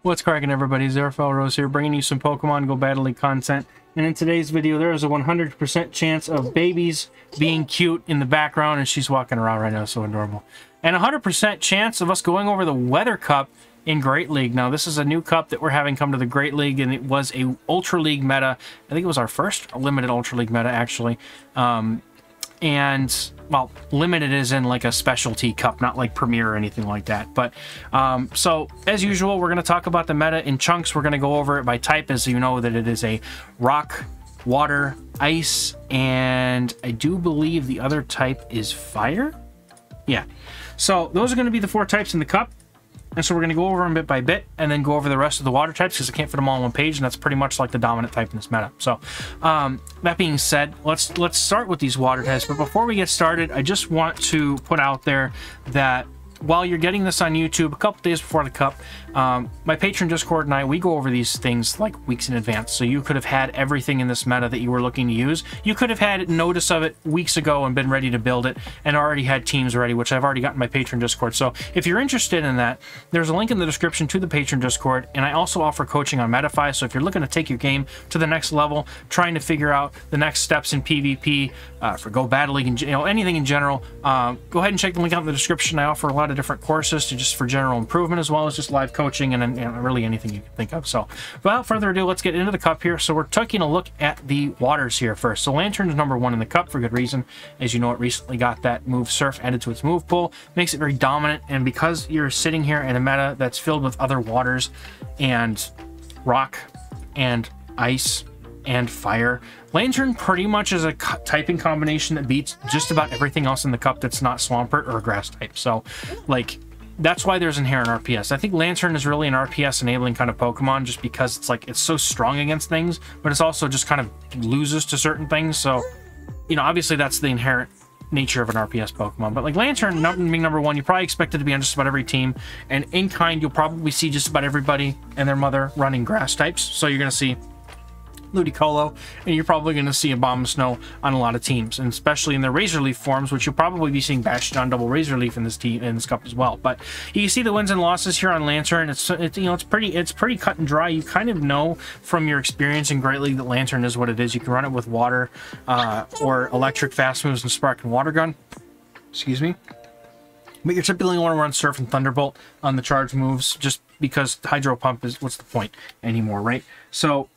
What's cracking everybody, XehrFelrose here, bringing you some Pokemon Go Battle League content. And in today's video, there is a 100% chance of babies being cute in the background, and she's walking around right now, so adorable. And 100% chance of us going over the Weather Cup in Great League. Now, this is a new cup that we're having come to the Great League, and it was a Ultra League meta. I think it was our first limited Ultra League meta, actually. Um, and well limited is in like a specialty cup not like premier or anything like that. But um, so as usual we're going to talk about the meta in chunks. We're going to go over it by type as you know that it is a rock water ice and i do believe the other type is fire? Yeah. So those are going to be the four types in the cup and so we're going to go over them bit by bit and then go over the rest of the water types because I can't fit them all on one page and that's pretty much like the dominant type in this meta. So um, that being said, let's let's start with these water types. But before we get started, I just want to put out there that while you're getting this on YouTube, a couple days before the Cup, um, my Patreon Discord and I, we go over these things like weeks in advance. So you could have had everything in this meta that you were looking to use. You could have had notice of it weeks ago and been ready to build it and already had teams ready, which I've already got in my Patreon Discord. So if you're interested in that, there's a link in the description to the Patreon Discord. And I also offer coaching on Metafy. So if you're looking to take your game to the next level, trying to figure out the next steps in PvP, uh, for Go Battle League, and you know anything in general, uh, go ahead and check the link out in the description. I offer a lot of different courses to just for general improvement as well as just live coaching and, and really anything you can think of. So without further ado, let's get into the cup here. So we're taking a look at the waters here first. So Lanturn is number one in the cup for good reason. As you know, it recently got that move Surf added to its move pool, makes it very dominant. And because you're sitting here in a meta that's filled with other waters and rock and ice and fire. Lanturn pretty much is a typing combination that beats just about everything else in the cup that's not Swampert or grass type. So, like, that's why there's inherent RPS. I think Lanturn is really an RPS enabling kind of Pokemon just because it's like, it's so strong against things, but it's also just kind of loses to certain things. So, you know, obviously that's the inherent nature of an RPS Pokemon. But like Lanturn being number one, you probably expect it to be on just about every team. And in kind, you'll probably see just about everybody and their mother running grass types. So you're to see Ludicolo, and you're probably going to see Abomasnow on a lot of teams, and especially in their Razor Leaf forms, which you'll probably be seeing Bastion on double Razor Leaf in this team in this cup as well. But you see the wins and losses here on Lanturn. It's, it's you know it's pretty it's pretty cut and dry. You kind of know from your experience in Great League that Lanturn is what it is. You can run it with water uh, or electric fast moves and Spark and Water Gun. Excuse me. But you're typically going to run Surf and Thunderbolt on the charge moves just because Hydro Pump is what's the point anymore, right? So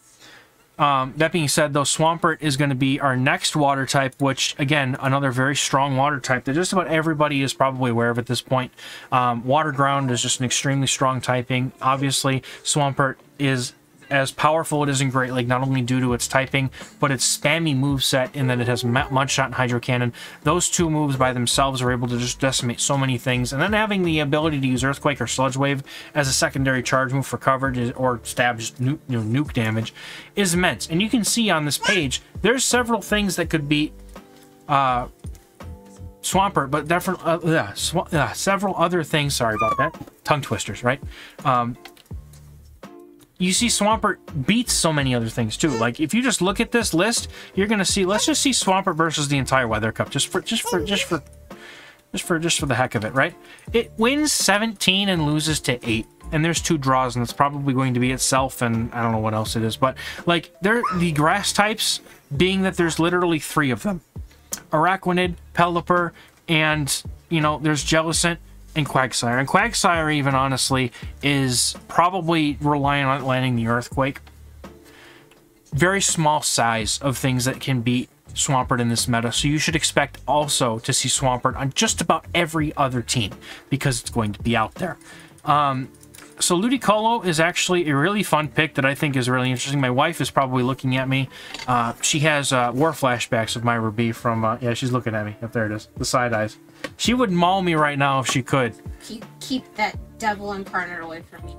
um, that being said, though, Swampert is going to be our next water type, which, again, another very strong water type that just about everybody is probably aware of at this point. Um, water Ground is just an extremely strong typing. Obviously, Swampert is as powerful it is in Great League, not only due to its typing, but its spammy move set in that it has Mudshot and Hydro Cannon. Those two moves by themselves are able to just decimate so many things. And then having the ability to use Earthquake or Sludge Wave as a secondary charge move for coverage or stab just nu you know, nuke damage is immense. And you can see on this page, there's several things that could be uh, Swampert, but different, uh, uh, several other things. Sorry about that. Tongue twisters, right? Um, you see Swampert beats so many other things too. Like if you just look at this list, you're gonna see. Let's just see Swampert versus the entire Weather Cup, just for just for just for just for just for the heck of it, right? It wins 17 and loses to eight, and there's two draws, and it's probably going to be itself, and I don't know what else it is, but like they're the grass types, being that there's literally three of them: Araquanid, Pelipper, and you know there's Jellicent and Quagsire. And Quagsire, even honestly, is probably relying on landing the Earthquake. Very small size of things that can beat Swampert in this meta, so you should expect also to see Swampert on just about every other team because it's going to be out there. Um, so Ludicolo is actually a really fun pick that I think is really interesting. My wife is probably looking at me. Uh, she has uh, war flashbacks of my Ruby from, uh, yeah, she's looking at me. Yep, there it is. The side eyes. She would maul me right now if she could. Keep keep that devil incarnate away from me.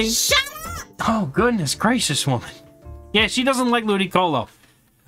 Shut up! Oh goodness gracious, woman. Yeah, she doesn't like Ludicolo.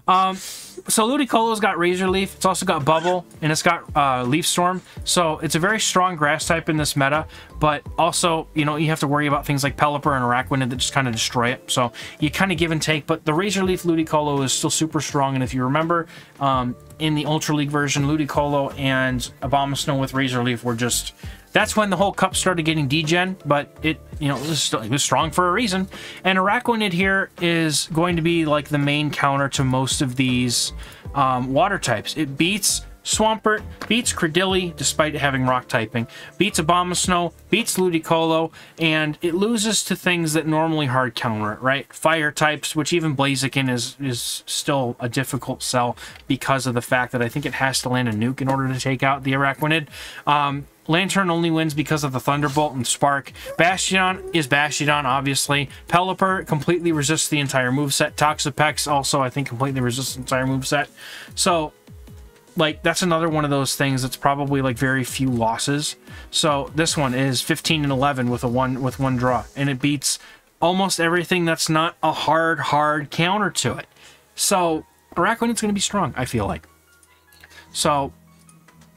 Um, so Ludicolo's got Razor Leaf. It's also got Bubble, and it's got uh, Leaf Storm. So it's a very strong grass type in this meta, but also, you know, you have to worry about things like Pelipper and Araquanid that just kind of destroy it. So you kind of give and take, but the Razor Leaf Ludicolo is still super strong, and if you remember, um, in the Ultra League version, Ludicolo and Abomasnow with Razor Leaf were just That's when the whole cup started getting degen, but it, you know, it was, it was strong for a reason. And Araquanid here is going to be like the main counter to most of these um, water types. It beats Swampert, beats Cradily, despite having rock typing, beats Abomasnow, beats Ludicolo, and it loses to things that normally hard counter it, right? Fire types, which even Blaziken is, is still a difficult sell because of the fact that I think it has to land a nuke in order to take out the Araquanid. Um, Lanturn only wins because of the Thunderbolt and Spark. Bastiodon is Bastiodon, obviously. Pelipper completely resists the entire moveset. Toxapex also, I think, completely resists the entire moveset. So, like, that's another one of those things that's probably, like, very few losses. So, this one is 15 and 11 with a one with one draw. And it beats almost everything that's not a hard, hard counter to it. So, Araquanid's going to be strong, I feel like. So,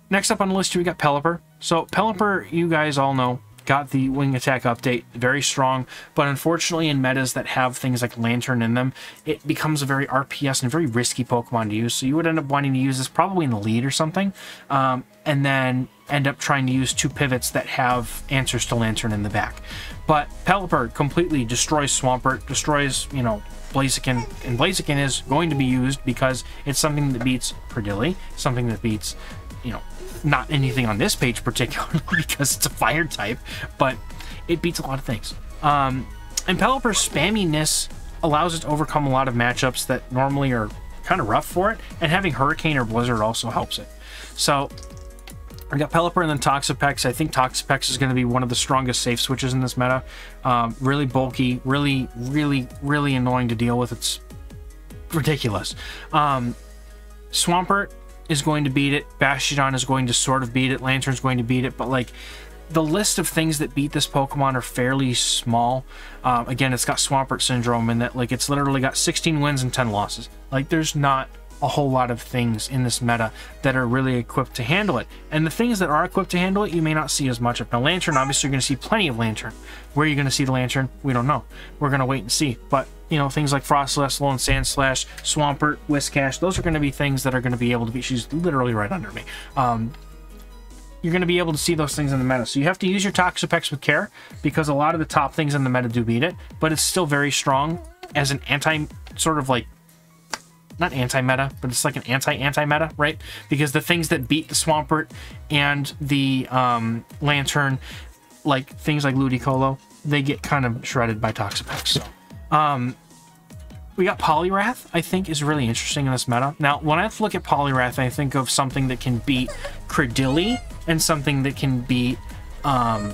next up on the list we got Pelipper. So Pelipper, you guys all know, got the wing attack update, very strong, but unfortunately in metas that have things like Lanturn in them, it becomes a very RPS and very risky Pokemon to use, so you would end up wanting to use this probably in the lead or something, um, and then end up trying to use two pivots that have answers to Lanturn in the back. But Pelipper completely destroys Swampert, destroys, you know, Blaziken, and Blaziken is going to be used because it's something that beats Cradily, something that beats, you know, not anything on this page particularly because it's a fire type, but it beats a lot of things. Um, and Pelipper's spamminess allows it to overcome a lot of matchups that normally are kind of rough for it, and having Hurricane or Blizzard also helps it. So I got Pelipper and then Toxapex. I think Toxapex is going to be one of the strongest safe switches in this meta. Um, really bulky, really, really, really annoying to deal with. It's ridiculous. Um, Swampert is going to beat it. Bastiodon is going to sort of beat it. Lanturn's going to beat it. But like the list of things that beat this Pokemon are fairly small. Um, again, it's got Swampert syndrome in that like it's literally got 16 wins and 10 losses. Like there's not a whole lot of things in this meta that are really equipped to handle it. And the things that are equipped to handle it, you may not see as much of. Now, Lanturn, obviously, you're going to see plenty of Lanturn. Where you're you going to see the Lanturn, We don't know. We're going to wait and see. But, you know, things like Froslass, Lone Sandslash, Swampert, Whiscash, those are going to be things that are going to be able to be... She's literally right under me. Um, you're going to be able to see those things in the meta. So you have to use your Toxapex with care because a lot of the top things in the meta do beat it, but it's still very strong as an anti sort of like not anti-meta, but it's like an anti-anti-meta, right? Because the things that beat the Swampert and the um, Lanturn, like things like Ludicolo, they get kind of shredded by Toxapex. So, um, we got Poliwrath, I think is really interesting in this meta. Now, when I look at Poliwrath, I think of something that can beat Cradily and something that can beat um,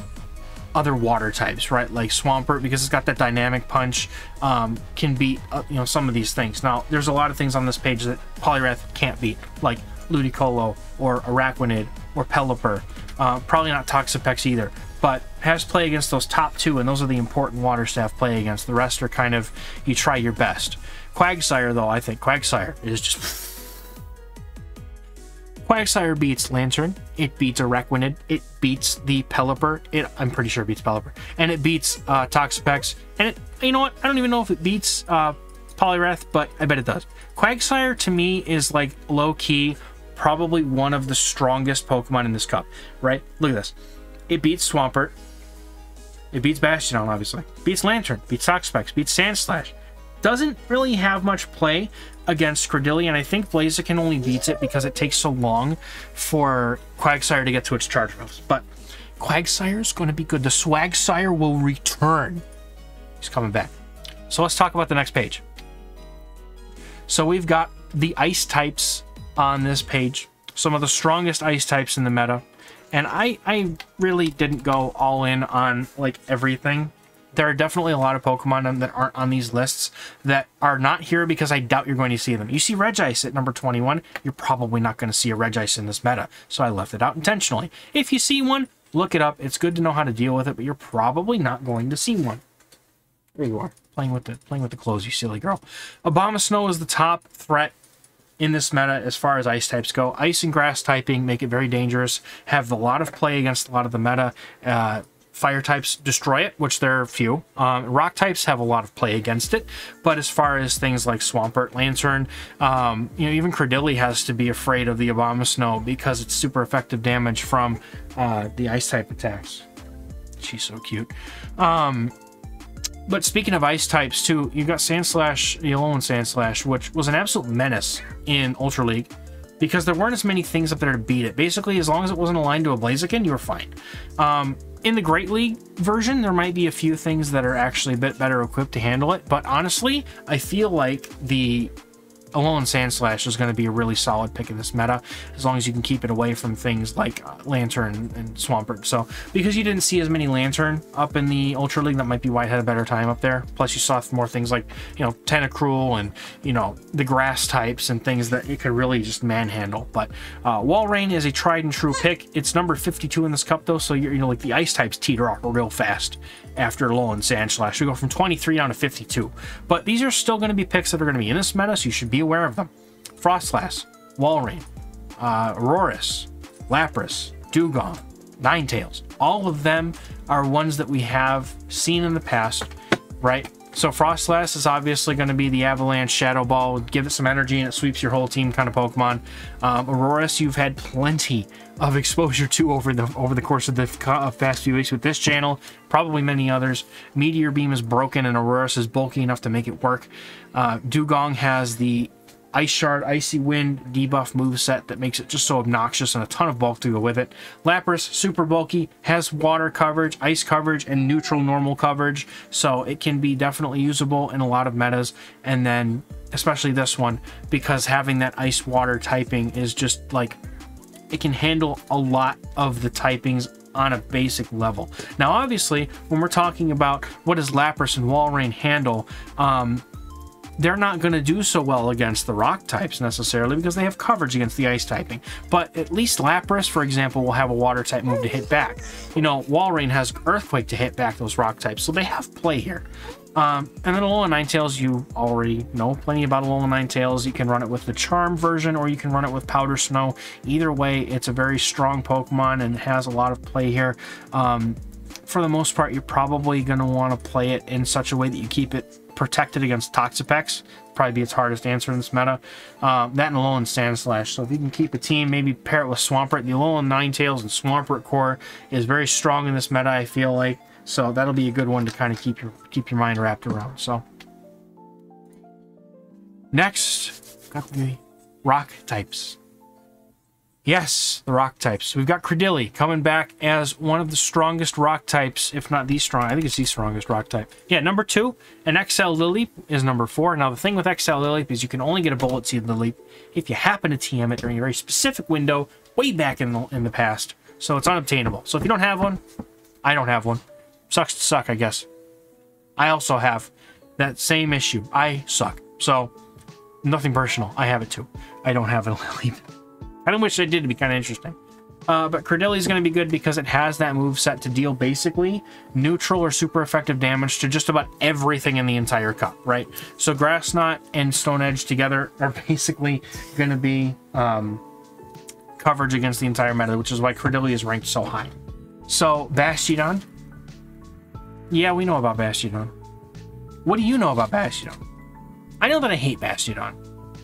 other water types, right? Like Swampert, because it's got that dynamic punch, um, can beat, uh, you know, some of these things. Now, there's a lot of things on this page that Poliwrath can't beat, like Ludicolo or Araquanid or Pelipper. Uh, probably not Toxapex either, but has play against those top two, and those are the important water staff play against. The rest are kind of, you try your best. Quagsire, though, I think Quagsire is just Quagsire beats Lanturn, It beats Araquanid. It beats the Pelipper. It, I'm pretty sure it beats Pelipper. And it beats uh, Toxapex. And it, you know what? I don't even know if it beats uh, Poliwrath, but I bet it does. Quagsire, to me, is like low-key probably one of the strongest Pokemon in this cup, right? Look at this. It beats Swampert. It beats Bastion, obviously. Beats Lanturn, Beats Toxapex. Beats Sandslash. Doesn't really have much play against Cradily, and I think Blaziken only beats it because it takes so long for Quagsire to get to its charge moves. But Quagsire is going to be good. The Swagsire will return. He's coming back. So let's talk about the next page. So we've got the ice types on this page. Some of the strongest ice types in the meta. And I, I really didn't go all in on like everything there are definitely a lot of Pokemon that aren't on these lists that are not here because I doubt you're going to see them. You see Regice at number 21, you're probably not going to see a Regice in this meta, so I left it out intentionally. If you see one, look it up. It's good to know how to deal with it, but you're probably not going to see one. There you are, playing with the playing with the clothes, you silly girl. Abomasnow is the top threat in this meta as far as ice types go. Ice and grass typing make it very dangerous, have a lot of play against a lot of the meta. Uh, fire types destroy it, which there are few. Um, rock types have a lot of play against it, but as far as things like Swampert, Lanturn, um, you know, even Cradily has to be afraid of the Abomasnow because it's super effective damage from uh, the ice type attacks. She's so cute. Um, but speaking of ice types too, you got Sandslash, the Alolan Sandslash, which was an absolute menace in Ultra League because there weren't as many things up there to beat it. Basically, as long as it wasn't aligned to a Blaziken, you were fine. Um, in the Great League version, there might be a few things that are actually a bit better equipped to handle it, but honestly, I feel like the Alolan Sandslash is going to be a really solid pick in this meta, as long as you can keep it away from things like uh, Lanturn and Swampert. So, because you didn't see as many Lanturn up in the Ultra League, that might be why it had a better time up there. Plus, you saw more things like, you know, Tentacruel and, you know, the grass types and things that it could really just manhandle. But uh, Walrein is a tried and true pick. It's number 52 in this cup, though, so you know, like the ice types teeter off real fast after Alolan Sandslash. We go from 23 down to 52. But these are still going to be picks that are going to be in this meta, so you should be aware of them. Froslass, Walrein, uh, Aurorus, Lapras, Dewgong, Ninetales. All of them are ones that we have seen in the past, right? So Froslass is obviously going to be the Avalanche Shadow Ball. Give it some energy and it sweeps your whole team kind of Pokemon. Um, Aurorus, you've had plenty of exposure to over the over the course of the past few weeks with this channel, probably many others. Meteor Beam is broken and Aurorus is bulky enough to make it work. Uh, Dewgong has the Ice Shard, Icy Wind debuff move set that makes it just so obnoxious and a ton of bulk to go with it. Lapras, super bulky, has water coverage, ice coverage, and neutral normal coverage, so it can be definitely usable in a lot of metas. And then, especially this one, because having that ice water typing is just like, it can handle a lot of the typings on a basic level. Now, obviously, when we're talking about what does Lapras and Walrein handle, um, they're not going to do so well against the rock types necessarily because they have coverage against the ice typing. But at least Lapras, for example, will have a water type move to hit back. You know, Walrein has Earthquake to hit back those rock types, so they have play here. Um, and then Alolan Ninetales, you already know plenty about Alolan Ninetales. You can run it with the Charm version or you can run it with Powder Snow. Either way, it's a very strong Pokemon and has a lot of play here. Um, for the most part, you're probably going to want to play it in such a way that you keep it protected against Toxapex. Probably be its hardest answer in this meta. Um, that and Alolan Sandslash. So if you can keep a team, maybe pair it with Swampert. The Alolan Ninetales and Swampert core is very strong in this meta, I feel like. So that'll be a good one to kind of keep your keep your mind wrapped around. So next, got the rock types. Yes, the rock types. We've got Cradily coming back as one of the strongest rock types, if not the strong. I think it's the strongest rock type. Yeah, number two, an XL Lileep is number four. Now, the thing with XL Lileep is you can only get a Bullet Seed Lileep if you happen to TM it during a very specific window way back in the, in the past. So it's unobtainable. So if you don't have one, I don't have one. Sucks to suck, I guess. I also have that same issue. I suck. So, nothing personal. I have it too. I don't have a Lileep. Kind of wish I did. It'd be kind of interesting. Uh, but Cradily is going to be good because it has that move set to deal basically neutral or super effective damage to just about everything in the entire cup, right? So Grass Knot and Stone Edge together are basically going to be um, coverage against the entire meta, which is why Cradily is ranked so high. So Bastiodon, yeah, we know about Bastiodon. What do you know about Bastiodon? I know that I hate Bastiodon.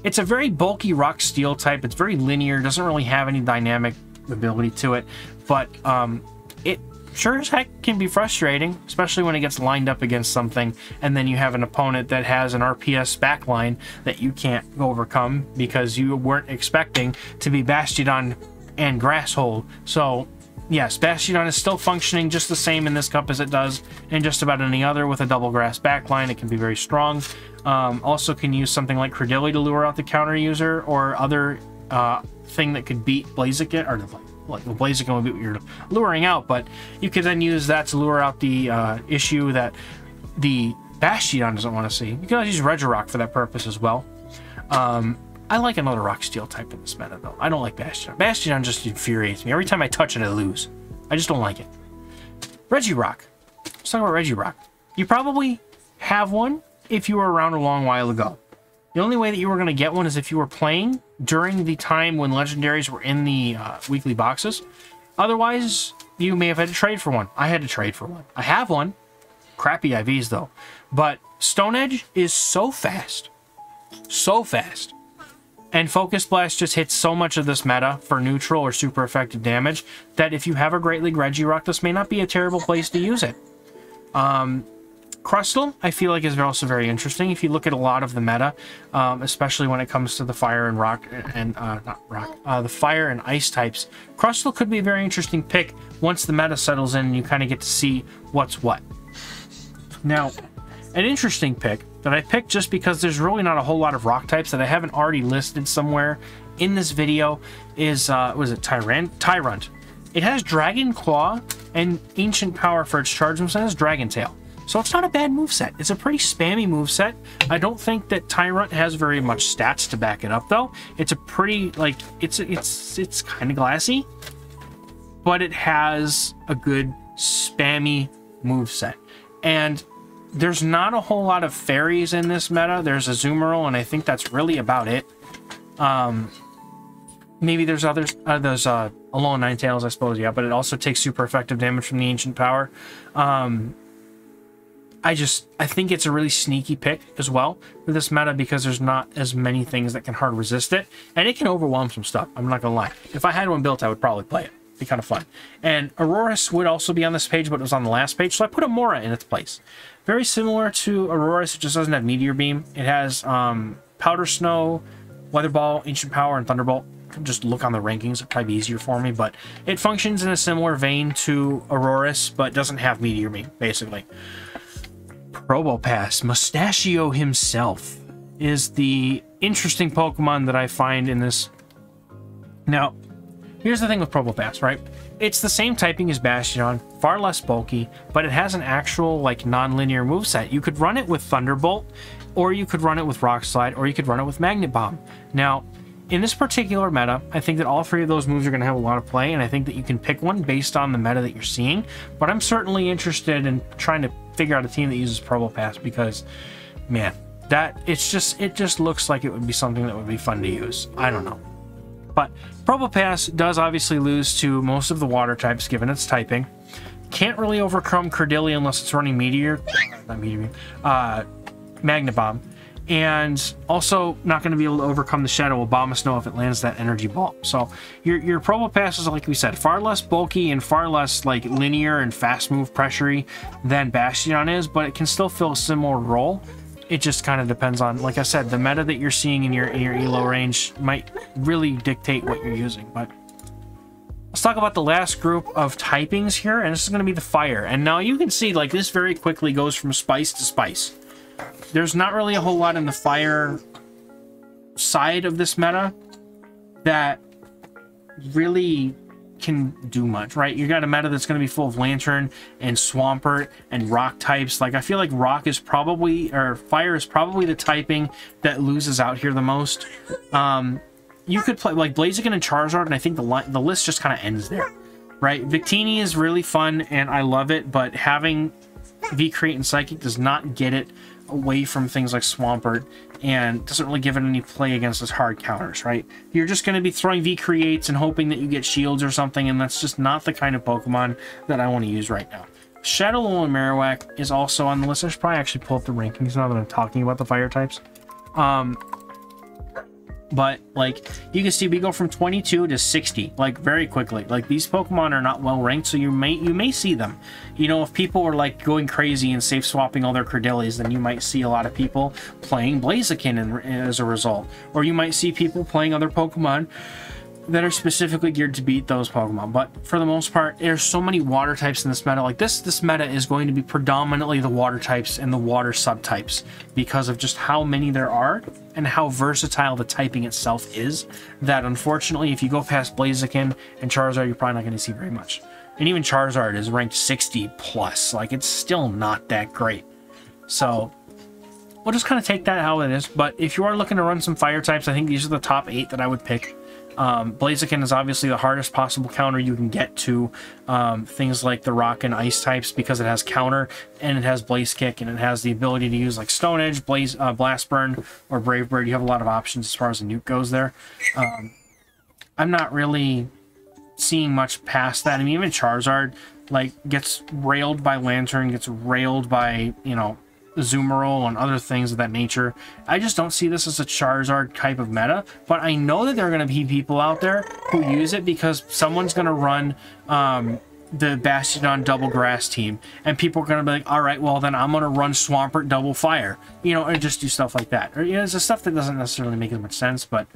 It's a very bulky rock steel type. It's very linear, doesn't really have any dynamic ability to it, but um, it sure as heck can be frustrating, especially when it gets lined up against something, and then you have an opponent that has an RPS backline that you can't overcome because you weren't expecting to be Bastiodon and Grasshold. So yes, Bastiodon is still functioning just the same in this cup as it does in just about any other with a double grass backline. It can be very strong. Um, also can use something like Cradily to lure out the counter user or other uh, thing that could beat Blaziken, or like well, Blaziken would be what you're luring out, but you could then use that to lure out the uh, issue that the Bastiodon doesn't want to see. You can use Regirock for that purpose as well. Um, I like another Rock Steel type in this meta, though. I don't like Bastion. Bastion just infuriates me. Every time I touch it, I lose. I just don't like it. Regirock. Let's talk about Regirock. You probably have one if you were around a long while ago. The only way that you were going to get one is if you were playing during the time when legendaries were in the uh, weekly boxes. Otherwise, you may have had to trade for one. I had to trade for one. I have one. Crappy IVs though. But Stone Edge is so fast. So fast. And Focus Blast just hits so much of this meta for neutral or super effective damage that if you have a Great League Regirock, this may not be a terrible place to use it. Um, Crustle, I feel like is also very interesting. If you look at a lot of the meta, um, especially when it comes to the fire and rock and uh, not rock, uh, the fire and ice types, Crustle could be a very interesting pick once the meta settles in and you kind of get to see what's what. Now, an interesting pick that I picked just because there's really not a whole lot of rock types that I haven't already listed somewhere in this video is, uh, was it Tyrant? Tyrunt. It has Dragon Claw and Ancient Power for its charge moves and has Dragon Tail. So it's not a bad move set. It's a pretty spammy move set. I don't think that Tyrunt has very much stats to back it up though. It's a pretty like it's it's it's kind of glassy, but it has a good spammy move set. And there's not a whole lot of fairies in this meta. There's a Azumarill, and I think that's really about it. Um, maybe there's others. Uh, there's uh, Alolan Ninetales, I suppose, yeah, but it also takes super effective damage from the Ancient Power. Um, I just, I think it's a really sneaky pick as well for this meta because there's not as many things that can hard resist it, and it can overwhelm some stuff. I'm not gonna lie. If I had one built, I would probably play it. Be kind of fun. And Aurorus would also be on this page, but it was on the last page, so I put Amaura in its place. Very similar to Aurorus, it just doesn't have Meteor Beam. It has um, Powder Snow, Weather Ball, Ancient Power, and Thunderbolt. Just look on the rankings, it'd probably be easier for me, but it functions in a similar vein to Aurorus, but doesn't have Meteor Beam, basically. Probopass, Mustachio himself, is the interesting Pokemon that I find in this. Now, here's the thing with Probopass, right? It's the same typing as Bastion, far less bulky, but it has an actual like non-linear moveset. You could run it with Thunderbolt, or you could run it with Rock Slide, or you could run it with Magnet Bomb. Now, in this particular meta, I think that all three of those moves are going to have a lot of play, and I think that you can pick one based on the meta that you're seeing. But I'm certainly interested in trying to figure out a team that uses Probopass because, man, that it's just it just looks like it would be something that would be fun to use. I don't know. But Probopass does obviously lose to most of the water types given its typing. Can't really overcome Credillia unless it's running Meteor, not Meteor, uh, Magnet Bomb. And also not going to be able to overcome the Shadow Abomasnow if it lands that Energy Ball. So your, your Probopass is, like we said, far less bulky and far less like linear and fast move pressury than Bastion is, but it can still fill a similar role it just kind of depends on, like I said, the meta that you're seeing in your, in your elo range might really dictate what you're using. But let's talk about the last group of typings here, and this is going to be the fire. And now you can see, like, this very quickly goes from spice to spice. There's not really a whole lot in the fire side of this meta that really can do much, right? You got a meta that's going to be full of Lanturn and Swampert and Rock types. Like, I feel like Rock is probably, or Fire is probably the typing that loses out here the most. Um, you could play, like, Blaziken and Charizard, and I think the, the list just kind of ends there, right? Victini is really fun, and I love it, but having V-Create and Psychic does not get it away from things like Swampert and doesn't really give it any play against its hard counters, right? You're just going to be throwing V-Creates and hoping that you get shields or something, and that's just not the kind of Pokemon that I want to use right now. Shadow and Marowak is also on the list. I should probably actually pull up the rankings now that I'm talking about the fire types. Um, but like you can see we go from 22 to 60 like very quickly. Like these pokemon are not well ranked so you may you may see them. You know if people are like going crazy and safe swapping all their Cradilys then you might see a lot of people playing blaziken in, as a result. Or you might see people playing other pokemon that are specifically geared to beat those Pokemon. But for the most part, there's so many water types in this meta. Like this, this meta is going to be predominantly the water types and the water subtypes because of just how many there are and how versatile the typing itself is. That unfortunately, if you go past Blaziken and Charizard, you're probably not going to see very much. And even Charizard is ranked 60 plus. Like it's still not that great. So we'll just kind of take that how it is. But if you are looking to run some fire types, I think these are the top eight that I would pick. Um, Blaziken is obviously the hardest possible counter you can get to um, things like the rock and ice types because it has counter and it has Blaze Kick and it has the ability to use like Stone Edge, Blaze, uh, Blast Burn, or Brave Bird. You have a lot of options as far as the nuke goes there. Um, I'm not really seeing much past that. I mean, even Charizard like gets railed by Lanturn, gets railed by you know Azumarill and other things of that nature. I just don't see this as a Charizard type of meta, but I know that there are going to be people out there who use it because someone's going to run um, the Bastiodon double grass team, and people are going to be like, all right, well, then I'm going to run Swampert double fire, you know, and just do stuff like that. Or, you know, it's a stuff that doesn't necessarily make as much sense, but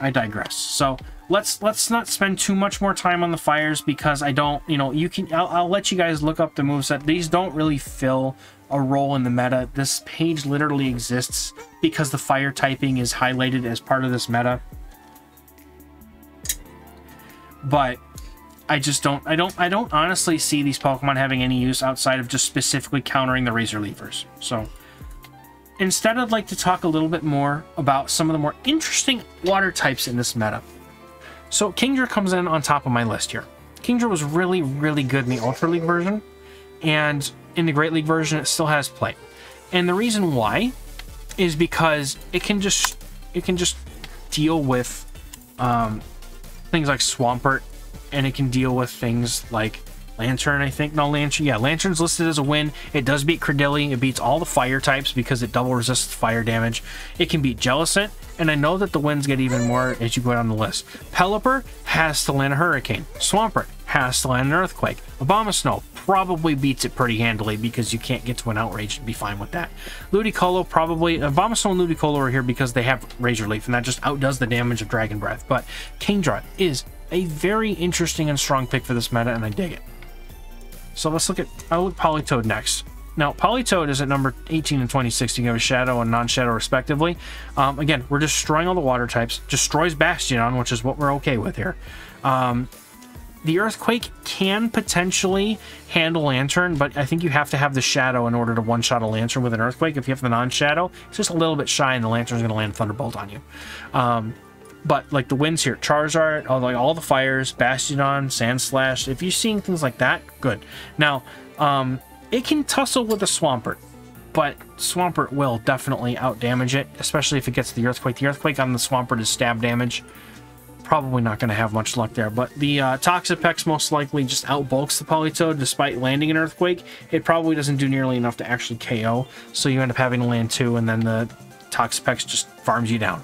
I digress. So let's let's not spend too much more time on the fires because I don't, you know, you can, I'll, I'll let you guys look up the moveset. These don't really fill a role in the meta. This page literally exists because the fire typing is highlighted as part of this meta. But I just don't I don't I don't honestly see these Pokemon having any use outside of just specifically countering the Razor Leafers. So instead I'd like to talk a little bit more about some of the more interesting water types in this meta. So Kingdra comes in on top of my list here. Kingdra was really, really good in the Ultra League version, and in the Great League version it still has play. And the reason why is because it can just it can just deal with um, things like Swampert and it can deal with things like Lanturn, I think. No, Lanturn. Yeah, Lanturn's listed as a win. It does beat Cradily. It beats all the fire types because it double resists fire damage. It can beat Jellicent, and I know that the wins get even more as you go down the list. Pelipper has to land a Hurricane. Swampert has to land an Earthquake. Abomasnow probably beats it pretty handily because you can't get to an Outrage and be fine with that. Ludicolo probably... Abomasnow and Ludicolo are here because they have Razor Leaf, and that just outdoes the damage of Dragon Breath. But Kingdra is a very interesting and strong pick for this meta, and I dig it. So let's look at, I'll look Politoed next. Now, Politoed is at number 18 and 26 to give a Shadow and Non-Shadow respectively. Um, again, we're destroying all the water types. Destroys Bastion, which is what we're okay with here. Um, the Earthquake can potentially handle Lanturn, but I think you have to have the Shadow in order to one-shot a Lanturn with an Earthquake. If you have the non-Shadow, it's just a little bit shy and the Lanturn's going to land Thunderbolt on you. Um, but like the wins here, Charizard, all, like all the fires, Bastiodon, Sandslash. If you're seeing things like that, good. Now, um, it can tussle with a Swampert, but Swampert will definitely outdamage it, especially if it gets the Earthquake. The Earthquake on the Swampert is stab damage. Probably not going to have much luck there, but the uh, Toxapex most likely just outbulks the Politoed despite landing an Earthquake. It probably doesn't do nearly enough to actually KO, so you end up having to land two, and then the Toxapex just farms you down.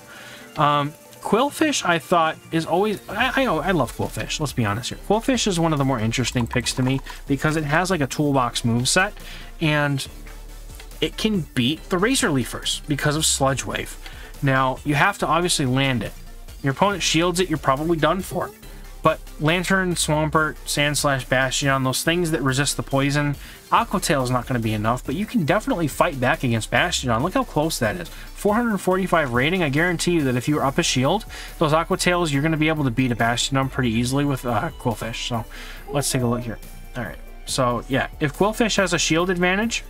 Um, Qwilfish, I thought, is always... I, I, I love Qwilfish, let's be honest here. Qwilfish is one of the more interesting picks to me because it has like a toolbox move set, and it can beat the Razor Leafers because of Sludge Wave. Now, you have to obviously land it. Your opponent shields it, you're probably done for. But Lanturn, Swampert, Sandslash, Bastion, those things that resist the poison, Aqua Tail is not going to be enough, but you can definitely fight back against Bastion. Look how close that is. 445 rating, I guarantee you that if you're up a shield, those Aqua Tails, you're going to be able to beat a Bastion pretty easily with uh, Qwilfish. So let's take a look here. All right. So yeah, if Qwilfish has a shield advantage,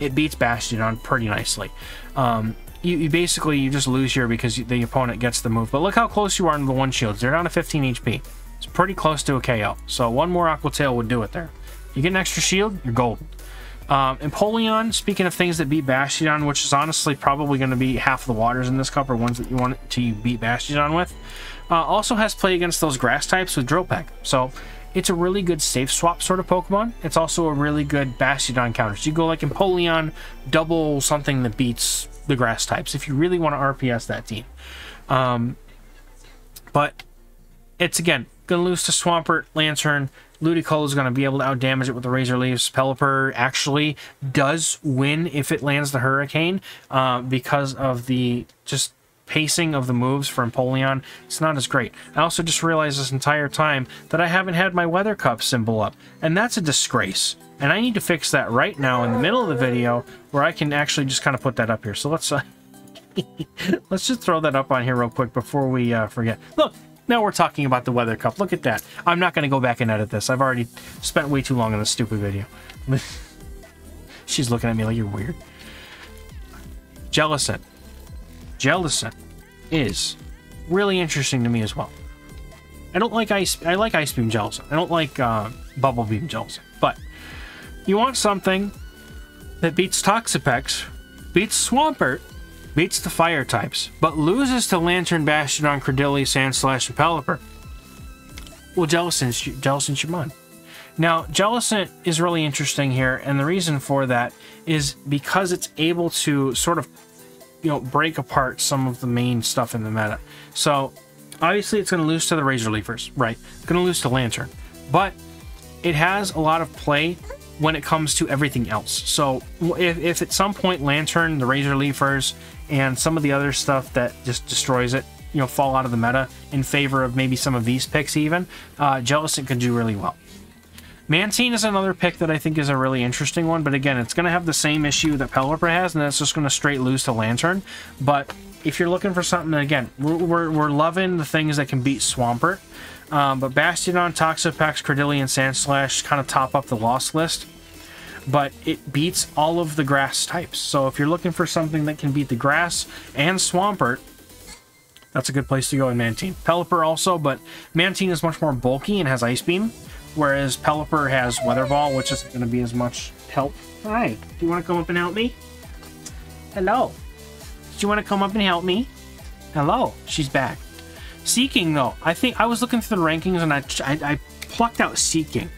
it beats Bastion pretty nicely. Um, you, you, basically you just lose here because the opponent gets the move. But look how close you are to the one shields. They're down to 15 HP. It's pretty close to a KO. So one more Aqua Tail would do it there. You get an extra shield, you're golden. Um, Empoleon, speaking of things that beat Bastion, which is honestly probably going to be half of the waters in this cup or ones that you want to beat Bastion with, uh, also has play against those grass types with Drill Peck. So it's a really good safe swap sort of Pokemon. It's also a really good Bastiodon counter. So you go like Empoleon, double something that beats the grass types if you really want to RPS that team. Um, but it's again Gonna lose to Swampert, Lanturn. Ludicolo is gonna be able to outdamage it with the Razor Leaves. Pelipper actually does win if it lands the Hurricane uh, because of the just pacing of the moves for Empoleon. It's not as great. I also just realized this entire time that I haven't had my Weather Cup symbol up, and that's a disgrace. And I need to fix that right now in the middle of the video where I can actually just kind of put that up here. So let's uh, let's just throw that up on here real quick before we uh, forget. Look, now we're talking about the Weather Cup. Look at that. I'm not going to go back and edit this. I've already spent way too long on this stupid video. She's looking at me like you're weird. Jellicent. Jellicent is really interesting to me as well. I don't like ice. I like ice beam Jellicent. I don't like uh, bubble beam Jellicent. But you want something that beats Toxapex, beats Swampert, beats the fire types, but loses to Lanturn, Bastiodon, Cradily, Sandslash, and Pelipper. Well, Jellicent, Jellicent Shimon. Now, Jellicent is really interesting here, and the reason for that is because it's able to sort of, you know, break apart some of the main stuff in the meta. So, obviously, it's going to lose to the Razor Leafers, right? It's going to lose to Lanturn, but it has a lot of play when it comes to everything else. So, if, if at some point Lanturn, the Razor Leafers, and some of the other stuff that just destroys it, you know, fall out of the meta in favor of maybe some of these picks even, uh, Jellicent could do really well. Mantine is another pick that I think is a really interesting one, but again, it's going to have the same issue that Pelipper has, and that's just going to straight lose to Lanturn. But if you're looking for something, again, we're, we're, we're loving the things that can beat Swampert, um, but Bastiodon, Toxapex, Credillion, Sandslash kind of top up the loss list. But it beats all of the grass types. So if you're looking for something that can beat the grass and Swampert, that's a good place to go in Mantine. Pelipper also, but Mantine is much more bulky and has Ice Beam whereas Pelipper has Weather Ball, which isn't going to be as much help. Hi, do you want to come up and help me? Hello. Do you want to come up and help me? Hello, she's back. Seaking, though, I think I was looking through the rankings and I, I, I plucked out Seaking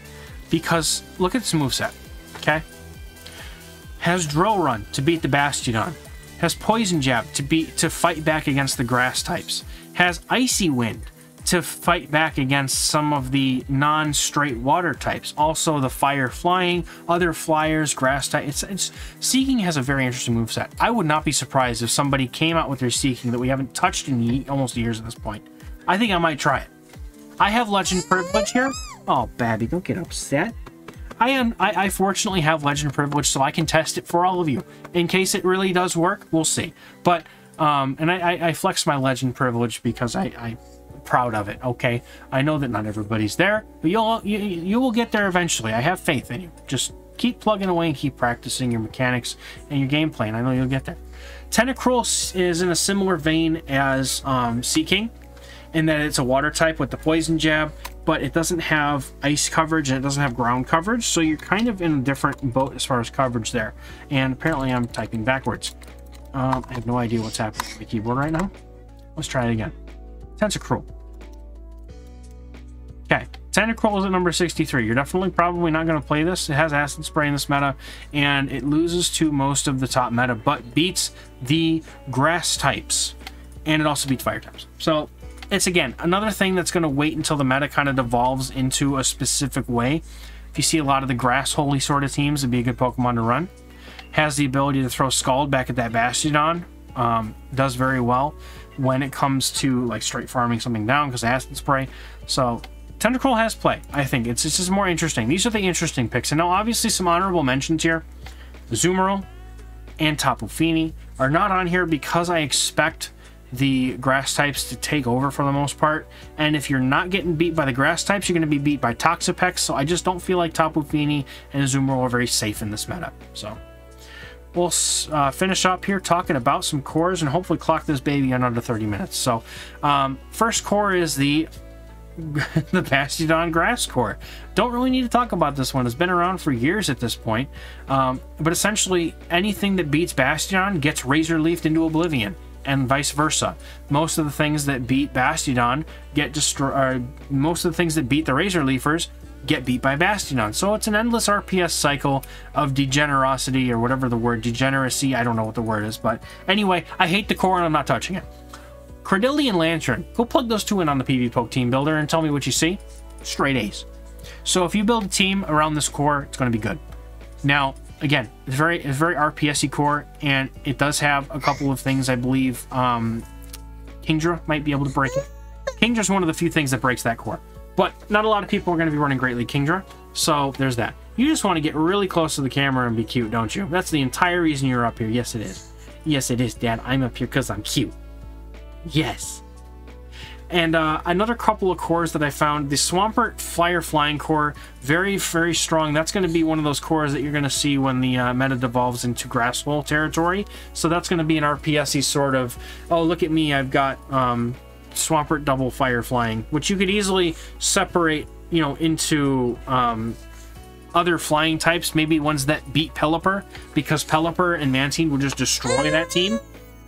because look at this moveset, okay? Has Drill Run to beat the Bastiodon. Has Poison Jab to beat to fight back against the grass types. Has Icy Wind to fight back against some of the non-straight water types. Also, the fire flying, other flyers, grass type. It's, it's Seaking has a very interesting move set. I would not be surprised if somebody came out with their Seaking that we haven't touched in almost years at this point. I think I might try it. I have Legend Privilege here. Oh, Babby, don't get upset. I am. I, I, fortunately have Legend Privilege, so I can test it for all of you. In case it really does work, we'll see. But um, and I, I, I flex my Legend Privilege because I, I proud of it. Okay, I know that not everybody's there, but you'll you, you will get there eventually. I have faith in you. Just keep plugging away and keep practicing your mechanics and your game plan. I know you'll get there. Tentacruel is in a similar vein as um, Seaking, in that it's a water type with the poison jab, but it doesn't have ice coverage and it doesn't have ground coverage, so you're kind of in a different boat as far as coverage there. And apparently I'm typing backwards. Um, I have no idea what's happening with the keyboard right now. Let's try it again. Tentacruel. Okay, Tentacruel is at number 63. You're definitely probably not going to play this. It has Acid Spray in this meta, and it loses to most of the top meta, but beats the grass types, and it also beats fire types. So it's, again, another thing that's going to wait until the meta kind of devolves into a specific way. If you see a lot of the grass holy sort of teams, it'd be a good Pokemon to run. Has the ability to throw Scald back at that Bastiodon. Um, does very well when it comes to like straight farming something down because acid spray. So Tentacruel has play, I think. It's, just more interesting. These are the interesting picks. And now obviously some honorable mentions here. Azumarill and Tapu Fini are not on here because I expect the grass types to take over for the most part. And if you're not getting beat by the grass types, you're going to be beat by Toxapex. So I just don't feel like Tapu Fini and Azumarill are very safe in this meta. So we'll uh, finish up here talking about some cores and hopefully clock this baby in under 30 minutes. So, um, first core is the the Bastiodon Grass Core. Don't really need to talk about this one. It's been around for years at this point. Um, but essentially, anything that beats Bastiodon gets Razor Leafed into Oblivion, and vice versa. Most of the things that beat Bastiodon get destroyed. Most of the things that beat the Razor Leafers get beat by Bastiodon. So it's an endless RPS cycle of degenerosity or whatever the word, degeneracy, I don't know what the word is, but anyway, I hate the core and I'm not touching it. Credillion Lanturn, go plug those two in on the PvPoke team builder and tell me what you see. Straight A's. So if you build a team around this core, it's going to be good. Now, again, it's very it's very RPSy core, and it does have a couple of things I believe um, Kingdra might be able to break it. Kingdra's one of the few things that breaks that core. But not a lot of people are going to be running Great League Kingdra, so there's that. You just want to get really close to the camera and be cute, don't you? That's the entire reason you're up here. Yes, it is. Yes, it is, Dad. I'm up here because I'm cute. Yes. And uh, another couple of cores that I found, the Swampert Flyer Flying core, very, very strong. That's going to be one of those cores that you're going to see when the uh, meta devolves into Grass Hole territory. So that's going to be an RPSy sort of, oh, look at me, I've got um, Swampert double fire flying, which you could easily separate, you know, into um, other flying types, maybe ones that beat Pelipper, because Pelipper and Mantine would just destroy that team.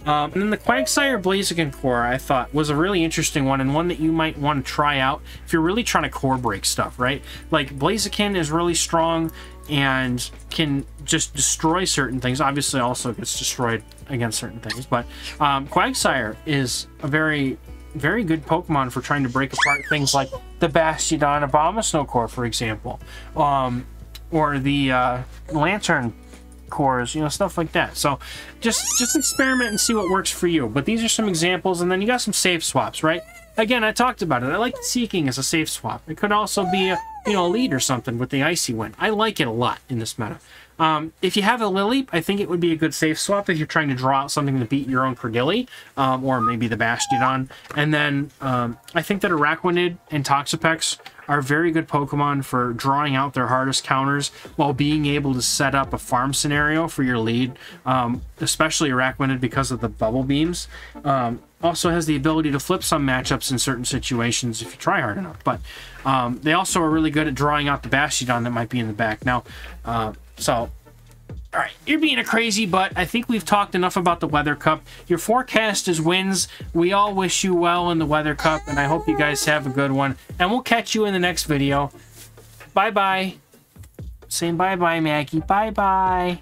Um, and then the Quagsire Blaziken core, I thought, was a really interesting one and one that you might want to try out if you're really trying to core break stuff, right? Like, Blaziken is really strong and can just destroy certain things. Obviously, also gets destroyed against certain things, but um, Quagsire is a very, very good Pokemon for trying to break apart things like the Bastiodon Abomasnow core, for example, um, or the uh, Lanturn cores, you know, stuff like that. So just just experiment and see what works for you. But these are some examples, and then you got some safe swaps, right? Again, I talked about it. I like Seaking as a safe swap. It could also be a you know a lead or something with the Icy Wind. I like it a lot in this meta. Um, if you have a Lileep, I think it would be a good safe swap if you're trying to draw out something to beat your own Cradily, um, or maybe the Bastiodon. And then um, I think that Araquanid and Toxapex are very good Pokemon for drawing out their hardest counters while being able to set up a farm scenario for your lead, um, especially Araquanid because of the bubble beams. Um, also has the ability to flip some matchups in certain situations if you try hard enough. But um, they also are really good at drawing out the Bastiodon that might be in the back. Now, uh, so all right, you're being a crazy, but I think we've talked enough about the Weather Cup. Your forecast is wins. We all wish you well in the Weather Cup, and I hope you guys have a good one. And we'll catch you in the next video. Bye-bye. Saying bye-bye, Maggie. Bye-bye.